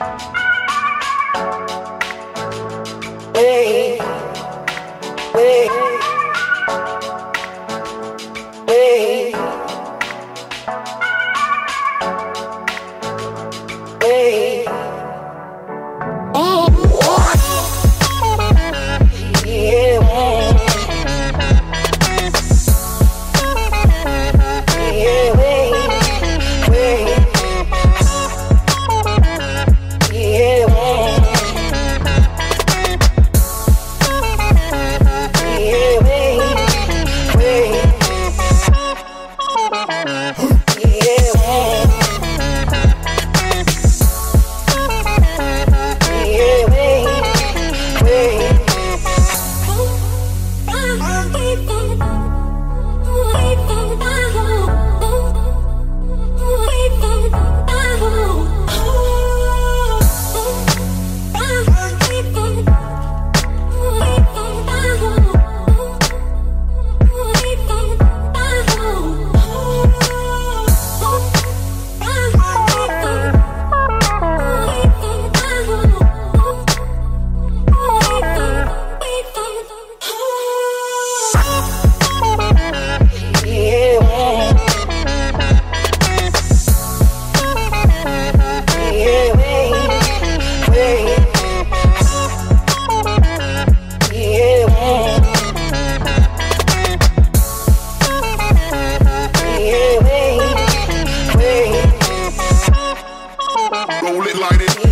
Wait, light it.